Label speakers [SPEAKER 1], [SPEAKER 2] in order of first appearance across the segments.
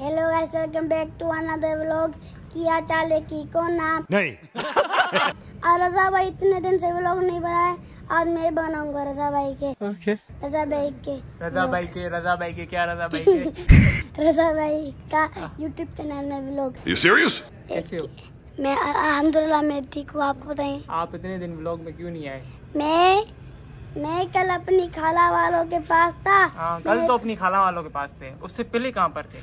[SPEAKER 1] Hello guys welcome back to another vlog किया चाले की को नाम
[SPEAKER 2] नहीं।
[SPEAKER 1] और रजा भाई इतने दिन से व्लॉग नहीं बनाए आज मैं बनाऊँगा रजा भाई के।
[SPEAKER 3] ओके
[SPEAKER 1] रजा भाई के।
[SPEAKER 3] रजा भाई के रजा भाई के क्या रजा भाई के?
[SPEAKER 1] रजा भाई का यूट्यूब चैनल में व्लॉग
[SPEAKER 2] You serious?
[SPEAKER 3] कैसे हो?
[SPEAKER 1] मैं अल्हम्दुलिल्लाह मैं ठीक हूँ आपको बताइए
[SPEAKER 3] आप इतने दिन व्लॉग में क्यों नहीं आए?
[SPEAKER 1] मैं मैं कल अपनी खाला वालों के पास था।
[SPEAKER 3] हाँ कल तो अपनी खाला वालों के पास थे। उससे पहले कहाँ पर थे?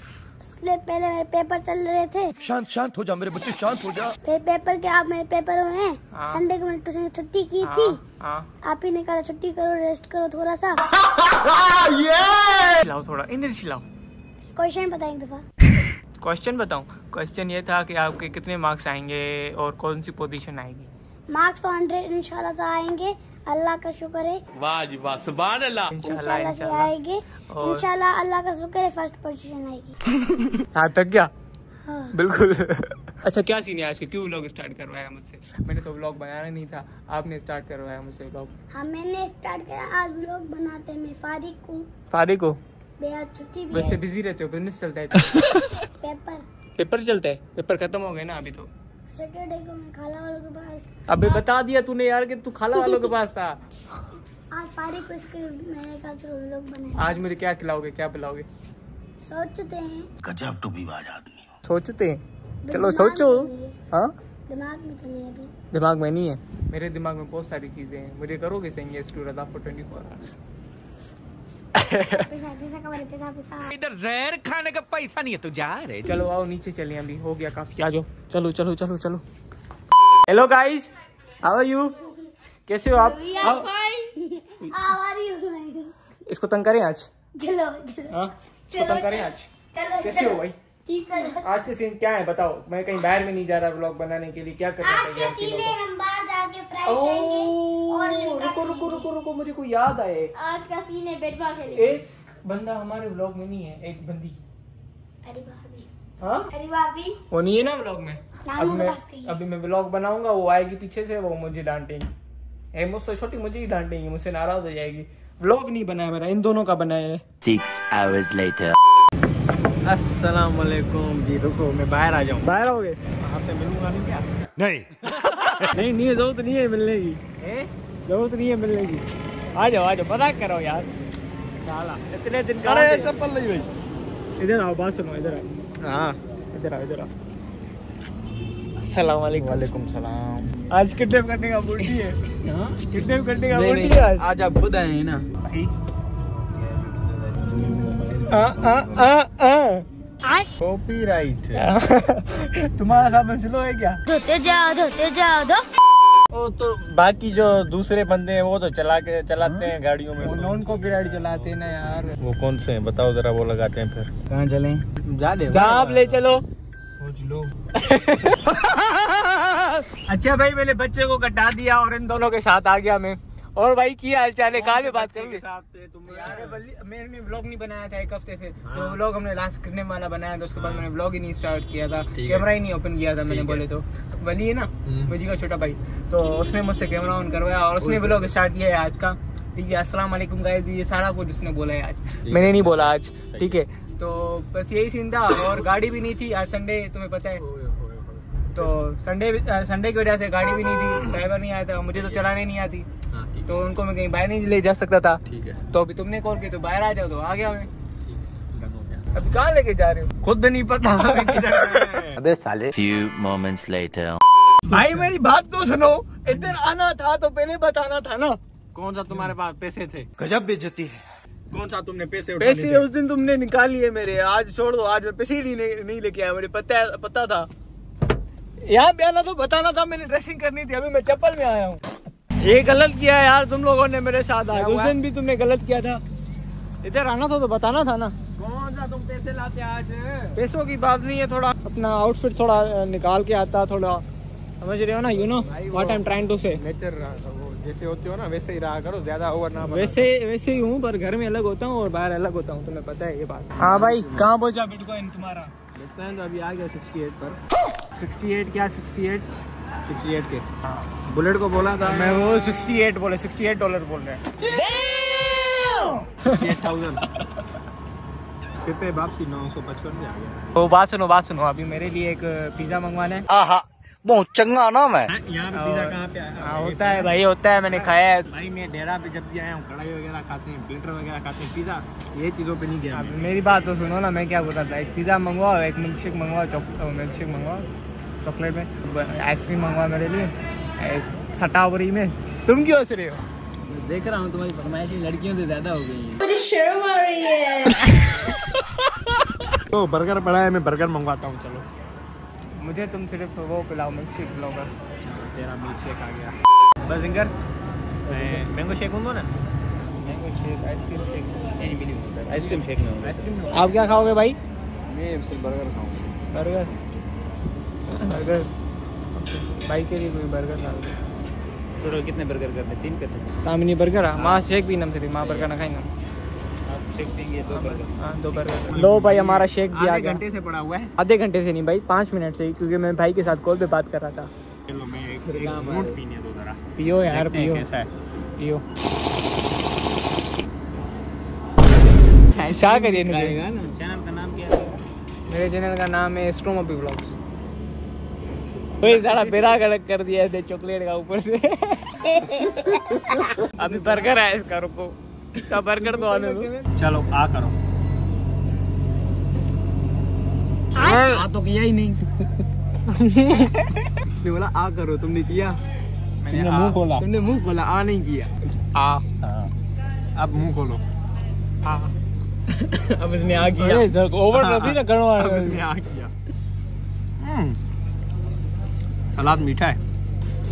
[SPEAKER 1] उससे पहले मेरे पेपर चल रहे थे।
[SPEAKER 2] शांत शांत हो जा मेरे बच्चे शांत हो जा।
[SPEAKER 1] फिर पेपर के आप मेरे पेपर हुए हैं?
[SPEAKER 3] हाँ।
[SPEAKER 1] संडे को मैंने ट्यूशन की छुट्टी की थी।
[SPEAKER 3] हाँ। हाँ
[SPEAKER 1] आप ही ने कहा छुट्टी करो रेस्ट करो थोड़ा सा
[SPEAKER 3] चिल्लाओ थोड़ा इधर चिल्लाओ
[SPEAKER 1] क्वेश्चन बताएँ एक दफ़ा।
[SPEAKER 3] क्वेश्चन बताऊँ? क्वेश्चन ये था कि आपके कितने मार्क्स आएँगे और कौन सी पोजीशन आएगी?
[SPEAKER 1] मार्क्स तो हंड्रेड इंशाल्लाह से आएँगे। अल्लाह का शुक्र है।
[SPEAKER 4] वाह जी वाह सुभान अल्लाह
[SPEAKER 3] इंशाल्लाह
[SPEAKER 1] इंशाल्लाह से आएँगे। इंशाल्लाह अल्लाह का शुक्र है फ़र्स्ट पोजीशन आएगी।
[SPEAKER 3] हाँ तक क्या?
[SPEAKER 1] हाँ।
[SPEAKER 3] बिल्कुल। अच्छा क्या सीन है आज के? क्यों व्लॉग स्टार्ट करवाया मुझसे? मैंने तो व्लॉग बनाना नहीं था। आपने स्टार्ट करवाया मुझसे व्लॉग
[SPEAKER 1] हाँ मैंने स्टार्ट किया। आज लोग बनाते मैं फारिक हूँ।
[SPEAKER 3] फारिक हो?
[SPEAKER 1] बेहद छुट्टी
[SPEAKER 3] वैसे बिज़ी रहते हो बिज़नेस चलता है।
[SPEAKER 1] पेपर
[SPEAKER 3] पेपर चलता है? पेपर खत्म हो गए ना अभी तो?
[SPEAKER 1] सैटरडे को मैं खाला वालों के पास
[SPEAKER 3] अबे बता दिया तूने यार कि तू खाला वालों के पास था।
[SPEAKER 1] आज फारिक को इसके मैंने कहा चलो लोग
[SPEAKER 3] आज मुझे क्या खिलाओगे क्या पिलाओगे?
[SPEAKER 1] सोचते हैं।
[SPEAKER 2] गजब आदमी
[SPEAKER 3] सोचते हैं। चलो
[SPEAKER 1] दिमाग
[SPEAKER 3] सोचो।
[SPEAKER 1] में हाँ? दिमाग में तो नहीं अभी।
[SPEAKER 3] दिमाग में नहीं है। मेरे दिमाग में बहुत सारी चीज़ें हैं। मुझे करोगे सही है टू रदा फॉर ट्वेंटी फोर आवर्स
[SPEAKER 1] पैसा पैसा कमा पैसा पैसा
[SPEAKER 4] इधर जहर खाने का पैसा नहीं है तू जा रे।
[SPEAKER 3] चलो आओ नीचे चलिए अभी हो गया काफ़ी। आ जाओ। चलो चलो चलो चलो। Hello guys how are you कैसे हो आप? इसको तंग करें आज?
[SPEAKER 1] चलो चलो।
[SPEAKER 3] हाँ? इसको तंग करें आज? कैसे हो भाई? आज के सीन क्या है बताओ। मैं कहीं बाहर में नहीं जा रहा ब्लॉग बनाने के लिए। क्या करना
[SPEAKER 1] आज
[SPEAKER 3] चाहिए हम
[SPEAKER 1] बाहर जाके फ्राई
[SPEAKER 3] रुको रुको रुको रुको मुझे कोई याद आए
[SPEAKER 1] आज का सीन है बेट बॉल खेलेंगे
[SPEAKER 3] एक बंदा हमारे ब्लॉग में नहीं है एक बंदी।
[SPEAKER 1] अरे भाभी।
[SPEAKER 3] हाँ?
[SPEAKER 1] अरे भाभी।
[SPEAKER 3] वो नहीं है ना ब्लॉग में? अभी मैं। अभी मैं ब्लॉग बनाऊँगा वो आएगी पीछे से वो मुझे डांटेगी। ए मुझसे छोटी मुझे ही डांटेगी मुझसे नाराज़ हो जाएगी। व्लॉग नहीं बनाया मेरा इन दोनों का बनाया है।
[SPEAKER 5] Six hours later.
[SPEAKER 6] अस्सलाम वालेकुम जी रुको मैं बाहर आ जाऊँ।
[SPEAKER 3] बाहर हो गए
[SPEAKER 6] आपसे मिलूँगा नहीं क्या?
[SPEAKER 2] नहीं।
[SPEAKER 3] नहीं नहीं ज़रूरत नहीं है मिलने की। ज़रूरत नहीं है मिलने की आ जाओ आ जाओ मज़ाक करो यार। साला इतने दिन का
[SPEAKER 6] अरे चप्पल नहीं भाई।
[SPEAKER 3] इधर आओ बात सुनो इधर आओ।
[SPEAKER 6] हाँ।
[SPEAKER 3] इधर आओ इधर आओ। अस्सलाम वालेकुम
[SPEAKER 6] वालेकुम सलाम।
[SPEAKER 3] आज किडनैप करने का मूड है। किडनैप करने का
[SPEAKER 6] नहीं
[SPEAKER 3] मूड नहीं
[SPEAKER 6] नहीं
[SPEAKER 3] है आज।
[SPEAKER 6] आज आप खुद आए हैं ना।
[SPEAKER 3] भाई। आ आ आ आ।
[SPEAKER 6] कॉपीराइट
[SPEAKER 3] तुम्हारा सामने स्लो है क्या?
[SPEAKER 1] धोते जाओ धोते जाओ धो।
[SPEAKER 6] वो तो बाकी जो दूसरे बंदे हैं वो तो चला के चलाते हैं गाड़ियों में।
[SPEAKER 3] वो नॉन कॉपीराइट चलाते हैं ना यार।
[SPEAKER 6] वो कौन से हैं? बताओ जरा वो लगाते हैं फिर।
[SPEAKER 3] कहाँ चले?
[SPEAKER 6] जा दे
[SPEAKER 3] आप ले चलो। सोच लो। अच्छा भाई मैंने बच्चे को कटा दिया और इन दोनों के साथ आ गया मैं। और भाई की हाल चाल है? कहाँ बात करोगे? यार बल्ली- मैंने व्लॉग नहीं बनाया था एक हफ़्ते से। तो व्लॉग हमने लास्ट करने वाला बनाया था उसके बाद मैंने व्लॉग ही नहीं स्टार्ट किया था। कैमरा ही। नहीं ओपन किया था मैंने बोले तो। वली है ना? वजी का छोटा भाई। तो उसने मुझसे कैमरा ऑन करवाया और उसने ब्लॉग स्टार्ट किया है आज का। ठीक है अस्सलाम वालेकुम गाइस ये सारा कुछ उसने बोला है आज। मैंने नहीं बोला आज। ठीक है। तो बस यही सीन था और गाड़ी भी नहीं थी आज संडे तुम्हें पता है। तो संडे संडे की वजह से गाड़ी भी नहीं थी ड्राइवर नहीं आया था मुझे तो चलाने नहीं आती। तो उनको मैं कहीं बाहर नहीं ले जा सकता था।
[SPEAKER 6] ठीक है।
[SPEAKER 3] तो अभी तुमने कॉल किया तो बाहर आ जाओ तो आ गया मैं। अभी कहाँ लेके जा रहे हो?
[SPEAKER 6] खुद नहीं पता।
[SPEAKER 2] अबे साले।
[SPEAKER 5] Few moments later.
[SPEAKER 3] भाई मेरी बात तो सुनो। इधर आना था तो पहले बताना था ना।
[SPEAKER 6] कौन सा तुम्हारे पास पैसे थे?
[SPEAKER 4] गजब बेइज्जती है।
[SPEAKER 6] कौन सा तुमने पैसे
[SPEAKER 3] पैसे उस दिन तुमने निकाल लिए मेरे। आज छोड़ दो आज मैं पैसे ही नहीं, नहीं लेके आया। मुझे पता पता था। यहाँ पे आना तो बताना था मैंने ड्रेसिंग करनी थी अभी मैं चप्पल में आया हूँ। ये गलत किया है यार तुम लोगों ने मेरे साथ आया उस दिन भी तुमने गलत किया था। इधर आना था तो बताना था ना।
[SPEAKER 6] कौन सा तुम पैसे लाते आज?
[SPEAKER 3] पैसों की बात नहीं है थोड़ा अपना आउटफिट थोड़ा निकाल के आता थोड़ा। समझ रहे हो ना you know what I am trying to say
[SPEAKER 6] nature रहा था वो। जैसे होते हो ना वैसे ही रहा करो ज़्यादा ओवर ना
[SPEAKER 3] वैसे वैसे ही हूँ पर घर में अलग होता हूँ और बाहर अलग होता हूँ तुम्हें पता है ये बात। हाँ भाई कहाँ पहुँचा बिटकॉइन तुम्हारा?
[SPEAKER 6] देखते हैं तो अभी आ गया 68 पर।
[SPEAKER 3] 68 क्या 68
[SPEAKER 6] 68 के। बुलेट को बोला था।
[SPEAKER 3] मैं वो 68 बोले 68 डॉलर बोल रहे हैं।
[SPEAKER 6] 68,000 कितने वापसी नौ सौ पचपन में आ गया।
[SPEAKER 3] तो बात सुनो बात सुनो। अभी मेरे लिए एक पिज्जा मंगवाना है।
[SPEAKER 2] आहा। बहुत चंगा नाम है
[SPEAKER 6] यहाँ पे पिज्जा कहाँ पे आया?
[SPEAKER 3] हाँ होता है भाई होता है मैंने खाया है।
[SPEAKER 6] भाई मैं डेरा पे जब भी आया हूँ कढ़ाई वगैरह खाते हैं फ़िल्टर वगैरह खाते हैं पिज्जा ये चीज़ों पे नहीं गया
[SPEAKER 3] अब मेरी बात तो सुनो ना मैं क्या रहा था एक पिज़्जा मंगवाओ एक मिल्क शेक मंगवाओ मिल्क शेक मंगवाओ चॉकलेट में आइसक्रीम मंगवाओ मेरे लिए सटावरी में। तुम क्यों हंस रहे हो?
[SPEAKER 7] देख रहा हूँ तुम्हारी फरमाइश लड़कियों से ज़्यादा हो गई है।
[SPEAKER 6] तो बर्गर पड़ा है मैं बर्गर मंगवाता हूँ चलो।
[SPEAKER 3] मुझे तुम सिर्फ़ वो पिलाओ मिल्क शेक पिलाओ बस।
[SPEAKER 6] तेरा मिल्क शेक आ गया। बस सिंगर मैंगो शेक होंगे ना? Mango shake ice cream shake ice cream shake में आइसक्रीम
[SPEAKER 3] आप क्या खाओगे भाई?
[SPEAKER 7] मैं सिर्फ़ बर्गर खाऊँगा।
[SPEAKER 3] बर्गर बर्गर भाई के लिए कोई बर्गर खा
[SPEAKER 6] टोटल कितने बर्गर करने तीन करने
[SPEAKER 3] कामिनी बर्गर हाँ माँ शेक भी नम तेरी माँ बर्गर ना
[SPEAKER 6] शेक देंगे दो बर्गर
[SPEAKER 3] हाँ लो भाई हमारा शेक भी आ
[SPEAKER 6] आधे
[SPEAKER 3] गया।
[SPEAKER 6] घंटे से पड़ा हुआ है।
[SPEAKER 3] आधे घंटे से नहीं भाई पाँच मिनट से ही क्योंकि मैं भाई के साथ कॉल पे बात कर रहा था।
[SPEAKER 6] चलो मैं एक एक घूंट पीने दो जरा।
[SPEAKER 3] पियो यार पियो।
[SPEAKER 6] कैसा है।
[SPEAKER 3] पियो। क्या करिए
[SPEAKER 7] ना।
[SPEAKER 6] चैनल का नाम क्या है?
[SPEAKER 3] मेरे चैनल का नाम है स्ट्रोमोपी ब्लॉग्स कोई सारा पेरा कड़क कर दिया है चॉकलेट का ऊपर से। अभी बर्गर है इसका रुको। इसका बर्गर तो आने दो।
[SPEAKER 6] चलो आ करो।
[SPEAKER 7] आ तो किया ही नहीं। उसने बोला आ करो तुमने किया।
[SPEAKER 6] तुमने मुँह खोला।
[SPEAKER 7] तुमने मुँह खोला आ नहीं किया।
[SPEAKER 3] आ
[SPEAKER 6] अब मुँह खोलो।
[SPEAKER 3] आ।
[SPEAKER 6] अब इसने आ किया।
[SPEAKER 3] ओवर नहीं ना करो
[SPEAKER 6] अब इसने आ किया। हम्म। सलाद मीठा है।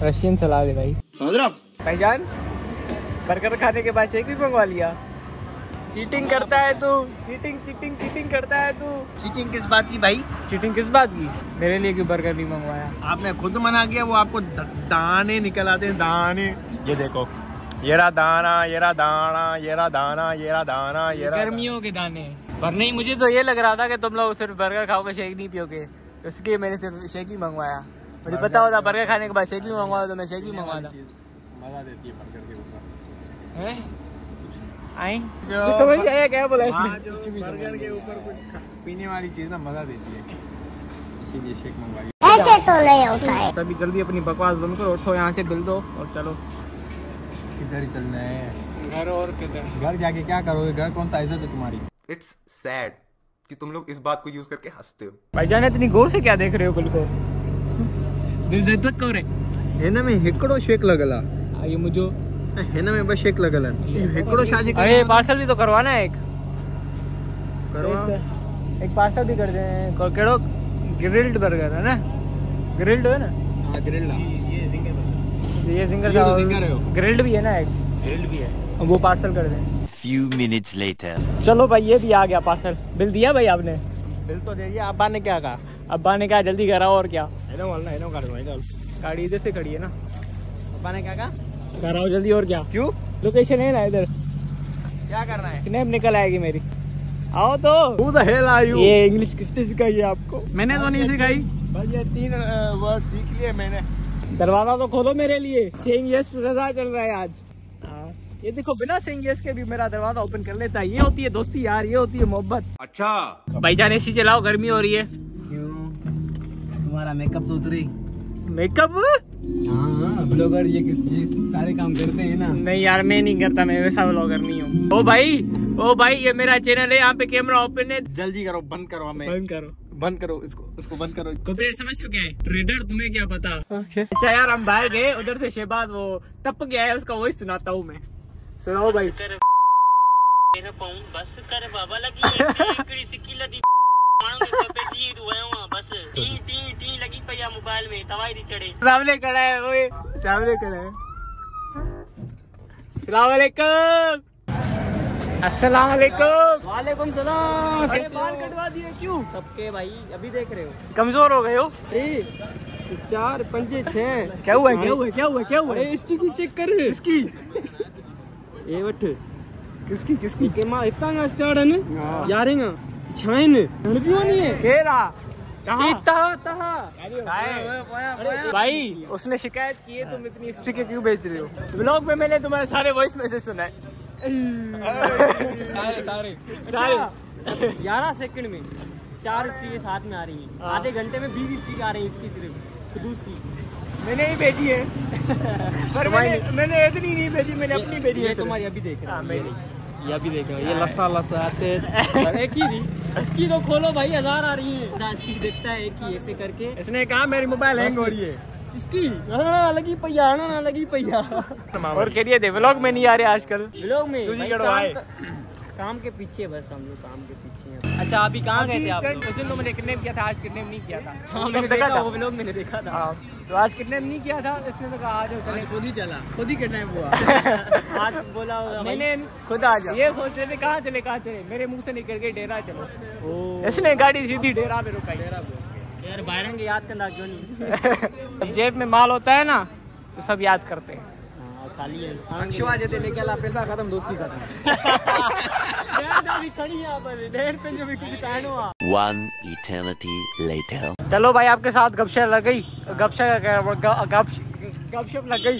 [SPEAKER 3] रशियन सलाद है भाई।
[SPEAKER 7] समझ रहा
[SPEAKER 3] भाईजान बर्गर खाने के बाद शेक भी मंगवा लिया। चीटिंग करता है तू। चीटिंग चीटिंग चीटिंग करता है तू।
[SPEAKER 6] चीटिंग किस बात की भाई?
[SPEAKER 3] चीटिंग किस बात की? मेरे लिए क्यों बर्गर नहीं मंगवाया?
[SPEAKER 6] आपने खुद मना किया वो आपको दाने निकल आते हैं दाने। ये देखो ये रहा दाना ये रहा दाना ये रहा दाना ये रहा दाना। ये
[SPEAKER 3] गर्मियों के दाने। पर नहीं मुझे तो ये लग रहा था कि तुम लोग सिर्फ़ बर्गर खाओगे शेक नहीं पियोगे। इसलिए मैंने सिर्फ़ शेक ही मंगवाया। मुझे पता होता बर्गर खाने के बाद शेक भी मंगवाया तो मैं शेक भी मंगवाता
[SPEAKER 6] मज़ा देती है बर्गर के
[SPEAKER 3] हैं? आई। समझ आया क्या बोला
[SPEAKER 6] हाँ,
[SPEAKER 3] इसने?
[SPEAKER 6] जो बर्गर के ऊपर कुछ पीने वाली चीज़ ना मज़ा देती है। इसीलिए शेक मंगवाई।
[SPEAKER 1] ऐसे तो नहीं होता है।
[SPEAKER 3] सभी जल्दी अपनी बकवास बंद करो उठो यहाँ से बिल दो और चलो।
[SPEAKER 6] किधर ही चलना है?
[SPEAKER 3] घर और किधर?
[SPEAKER 6] घर जाके क्या करोगे? घर कौन सा इज़्ज़त है तुम्हारी?
[SPEAKER 8] इट्स सैड कि तुम लोग इस बात को यूज़ करके हँसते हो।
[SPEAKER 3] भाईजान इतनी गौर से क्या देख रहे हो बिल को? दिल से तक करे
[SPEAKER 6] हिन में हिकिड़ो शेक लॻल
[SPEAKER 3] ये मुझे।
[SPEAKER 6] हिन में ॿ शेक लॻल आहिनि हिकिड़ो छाजे
[SPEAKER 3] अरे पार्सल भी तो करवाना है एक।
[SPEAKER 6] करवा।
[SPEAKER 3] एक पार्सल भी कर दे। केड़ो ग्रिल्ड बर्गर है ना? ग्रिल्ड है ना?
[SPEAKER 6] हाँ ग्रिल ये सिंगर
[SPEAKER 3] ये सिंगर
[SPEAKER 6] ये तो सिंगर है
[SPEAKER 3] ग्रिल्ड भी है ना एक?
[SPEAKER 6] ग्रिल भी है।
[SPEAKER 3] वो पार्सल कर दें।
[SPEAKER 5] Few minutes later.
[SPEAKER 3] चलो भाई ये भी आ गया पार्सल बिल दिया भाई आपने?
[SPEAKER 6] बिल तो दे दिया। अब्बा ने क्या कहा?
[SPEAKER 3] अब्बा ने कहा जल्दी कराओ और क्या?
[SPEAKER 6] कर
[SPEAKER 3] गाड़ी इधर से खड़ी है ना।
[SPEAKER 6] अब्बा ने क्या कहा?
[SPEAKER 3] कराओ जल्दी और क्या?
[SPEAKER 6] क्यों?
[SPEAKER 3] लोकेशन है ना इधर।
[SPEAKER 6] क्या करना है?
[SPEAKER 3] स्नैप निकल आएगी मेरी। आओ तो? ये इंग्लिश किसने सिखाई है आपको?
[SPEAKER 6] मैंने तो नहीं सिखाई। बस ये तीन वर्ड सीख लिए मैंने।
[SPEAKER 3] दरवाज़ा तो खोलो मेरे लिए। सेइंग यस रजा चल रहा है आज। हाँ, ये देखो बिना सेइंग यस के भी मेरा दरवाज़ा ओपन कर लेता है। ये होती है दोस्ती यार ये होती है मोहब्बत।
[SPEAKER 8] अच्छा।
[SPEAKER 3] भाई भाईजान एसी चलाओ गर्मी हो रही है।
[SPEAKER 7] क्यों? तुम्हारा मेकअप तो उतरे
[SPEAKER 3] मेकअप
[SPEAKER 7] हाँ ब्लॉगर ये ये सारे काम करते हैं ना।
[SPEAKER 3] नहीं यार मैं नहीं करता मैं वैसा ब्लॉगर नहीं हूँ। ओ भाई ओ भाई ये मेरा चैनल है यहाँ पे कैमरा ओपन है।
[SPEAKER 6] जल्दी करो बंद करो हमें।
[SPEAKER 3] बंद करो।
[SPEAKER 6] बंद करो इसको इसको बंद करो।
[SPEAKER 3] कॉपीराइट समझ चुके हैं? ट्रेडर तुम्हें क्या पता? अच्छा यार हम बाहर गए उधर से शहबाज वो टप गया है उसका वही सुनाता हूँ मैं। सुनाओ भाई।
[SPEAKER 9] बस कर बाबा लगी हिकिड़ी सिकी टी टी टी मोबाइल में चढ़े।
[SPEAKER 3] सामने खड़ा है ओए। सामने खड़ा है सलाम अलैकुम। अस्सलाम वालेकुम वालेकुम सलाम। कैसे बाल कटवा दिए क्यों?
[SPEAKER 7] सबके भाई अभी देख रहे हो।
[SPEAKER 3] कमज़ोर हो गए हो?
[SPEAKER 7] चार पंजे छह
[SPEAKER 3] क्या हुआ क्या हुआ क्या हुआ क्या हुआ
[SPEAKER 7] इसकी की चेक कर।
[SPEAKER 3] इसकी
[SPEAKER 7] ये वठ
[SPEAKER 3] किसकी किसकी?
[SPEAKER 7] के माँ इतना स्टार्ट है ना? यारेगा। छाइन। लड़कियों नहीं है
[SPEAKER 3] केरा कहाँ
[SPEAKER 7] तहा। तहा
[SPEAKER 3] भाई। उसने शिकायत की है तुम इतनी स्ट्रिक क्यों बेच रहे हो? ब्लॉग में मैंने तुम्हारे सारे वॉइस मैसेज सुना है।
[SPEAKER 7] सारे सारे।
[SPEAKER 3] सारे।
[SPEAKER 7] ग्यारह सेकंड में चार स्ट्रीकें साथ में आ रही हैं।
[SPEAKER 3] हाँ।
[SPEAKER 7] आधे घंटे में बीस स्ट्रीक आ रही हैं इसकी सिर्फ़ खुदूस की।
[SPEAKER 3] मैंने ही भेजी है। पर मैंने मैंने इतनी नहीं भेजी मैंने अपनी भेजी है
[SPEAKER 7] तुम्हारी अभी देख रहा
[SPEAKER 3] हाँ,
[SPEAKER 7] हूँ
[SPEAKER 3] मेरी
[SPEAKER 7] ये भी देखो ये लस्सा लस्सा आते एक ही उसकी इसकी तो खोलो भाई हज़ार आ रही है। देखता है एक ही ऐसे करके।
[SPEAKER 6] इसने कहा मेरी मोबाइल हैंग हो रही है।
[SPEAKER 7] इसकी? ना लगी पहिया ना लगी पहिया
[SPEAKER 3] और कह रही थे व्लॉग में नहीं आ रहे आजकल।
[SPEAKER 7] व्लॉग में?
[SPEAKER 6] तुझी
[SPEAKER 7] काम। का- पीछे बस हम लोग काम के पीछे हैं। अच्छा अभी कहाँ गए थे आप लोग?
[SPEAKER 3] उस दिन तो मैंने किडनैप किया था आज किडनैप नहीं किया था।
[SPEAKER 7] हाँ
[SPEAKER 3] मैंने देखा था?
[SPEAKER 7] वो व्लॉग मैंने देखा था।
[SPEAKER 3] हाँ, तो आज किडनैप नहीं किया था इसने तो कहा आज चले।
[SPEAKER 7] खुद ही चला खुद ही किडनैप हुआ। आज बोला
[SPEAKER 3] मैंने
[SPEAKER 7] खुद आ जा
[SPEAKER 3] ये सोच रहे थे कहाँ चले कहाँ चले? मेरे मुँह से निकल के डेरा चलो। इसने गाड़ी सीधी डेरा पे रुकाई।
[SPEAKER 7] यार बायरन के याद करना क्यों नहीं?
[SPEAKER 3] जब जेब में माल होता है ना तो सब याद करते हाँ,
[SPEAKER 7] खाली है।
[SPEAKER 6] अक्षवा जते लेके आला पैसा खत्म दोस्ती खत्म।
[SPEAKER 7] डेढ़ अभी खड़ी है पर डेढ़ पे जो भी कुछ कहनो आ
[SPEAKER 5] One eternity
[SPEAKER 3] चलो भाई आपके साथ गपशप लग गई। गपशप गपशप लग गई।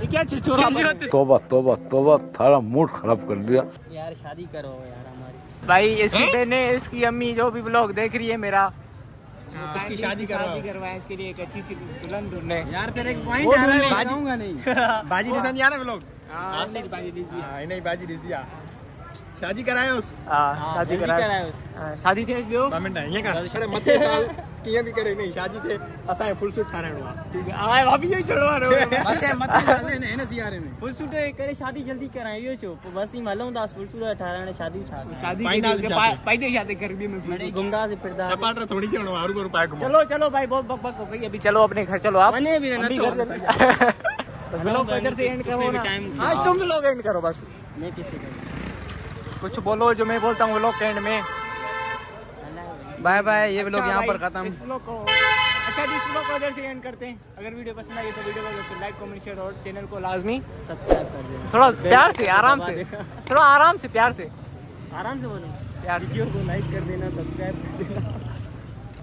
[SPEAKER 3] ये क्या छिछोरा
[SPEAKER 2] तोबा तोबा तोबा थारा मूड खराब कर दिया।
[SPEAKER 7] यार शादी करो यार हमारी।
[SPEAKER 3] भाई इसकी बहने इसकी अम्मी जो भी ब्लॉग देख रही है मेरा
[SPEAKER 6] उसकी शादी करवाया
[SPEAKER 3] शादी करवाए इसके लिए एक अच्छी सी दुल्हन ढूँढने
[SPEAKER 6] यार तेरे एक पॉइंट आ रहा है बाजी नहीं। बाजी निशान यार लोग?
[SPEAKER 3] आपसे बाजी दीजिए
[SPEAKER 6] हाँ नहीं बाजी दिया शादी कराए उस।
[SPEAKER 3] हाँ शादी कराए।
[SPEAKER 7] उस।
[SPEAKER 3] हाँ, शादी थे जो
[SPEAKER 6] मिनट ये का अरे मथे साल कीअं बि करे नहीं शादी थे असांखे फुल सूट ठाराइणो आहे
[SPEAKER 3] ठीक है आए भाभी यही छोड़वा रहे हो।
[SPEAKER 6] मथे मथे साल ने हिन सियारे में?
[SPEAKER 7] फुल सूट करे शादी जल्दी कराए इहो छो बसि ई हलूं फुल सूट अठारह शादी छा
[SPEAKER 3] शादी के
[SPEAKER 6] से
[SPEAKER 3] लिए
[SPEAKER 6] शादी।
[SPEAKER 3] कर दी मैं
[SPEAKER 7] मिड़ई घुमदा से फिरदा।
[SPEAKER 6] सपाट थोड़ी आहे हरू पाए घुमो
[SPEAKER 3] चलो चलो भाई बहुत बक बक हो गई अभी चलो अपने घर चलो आप।
[SPEAKER 7] मने भी न
[SPEAKER 3] तो ब्लॉग इधर से एंड करो ना। आज तुम लोग एंड करो बस।
[SPEAKER 7] मैं कैसे करूँ?
[SPEAKER 3] कुछ बोलो जो मैं बोलता हूँ व्लॉग के एंड में।
[SPEAKER 6] बाय बाय ये
[SPEAKER 3] अच्छा भाई, इस व्लॉग को अच्छा जी इस व्लॉग को इधर से एंड करते हैं। अगर वीडियो पसंद आई तो वीडियो को लाइक कमेंट शेयर और चैनल को लाजमी
[SPEAKER 7] सब्सक्राइब कर देना।
[SPEAKER 3] थोड़ा प्यार से आराम से। थोड़ा आराम से प्यार से।
[SPEAKER 7] आराम से बोलो।
[SPEAKER 3] प्यार
[SPEAKER 7] वीडियो को लाइक कर देना सब्सक्राइब कर देना।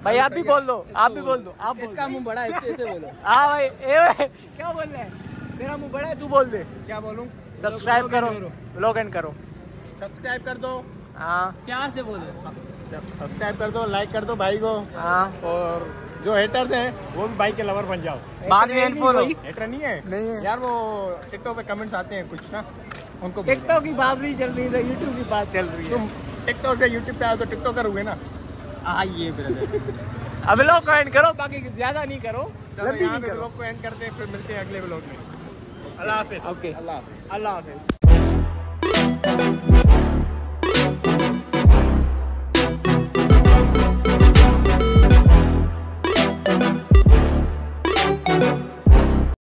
[SPEAKER 3] भाई आप भी बोल दो आप भी बोल। दो। आप
[SPEAKER 6] इसका मुँह बड़ा है इसके ऐसे बोलो।
[SPEAKER 3] हाँ भाई ए क्या बोल रहे हैं? तेरा मुँह बड़ा है तू बोल दे।
[SPEAKER 6] क्या बोलूँ?
[SPEAKER 3] सब्सक्राइब करो व्लॉग एंड करो।
[SPEAKER 6] सब्सक्राइब कर दो।
[SPEAKER 3] हाँ।
[SPEAKER 7] प्यार से बोलो।
[SPEAKER 6] सब्सक्राइब कर दो लाइक कर दो भाई को।
[SPEAKER 3] हाँ।
[SPEAKER 6] और जो हेटर्स हैं वो भी भाई के लवर बन जाओ।
[SPEAKER 3] बाद में अनफॉलो
[SPEAKER 6] हेटर नहीं है?
[SPEAKER 3] नहीं है।
[SPEAKER 6] यार वो टिकटॉक पे कमेंट्स आते हैं कुछ ना उनको
[SPEAKER 3] टिकटॉक की बात नहीं चल रही है यूट्यूब की बात चल रही है।
[SPEAKER 6] तुम टिकटॉक से यूट्यूब पे आओ तो टिकटॉकर हुए ना।
[SPEAKER 7] आइए ब्रदर
[SPEAKER 3] अब लोग को एंड करो बाकी ज़्यादा नहीं करो।
[SPEAKER 6] चलो यहाँ
[SPEAKER 3] नहीं
[SPEAKER 6] पे
[SPEAKER 3] करो।
[SPEAKER 6] ब्लॉग को एंड करते हैं फिर मिलते हैं अगले ब्लॉग में। अल्लाह हाफिज।
[SPEAKER 3] ओके
[SPEAKER 6] अल्लाह हाफिज।
[SPEAKER 3] अल्लाह हाफिज।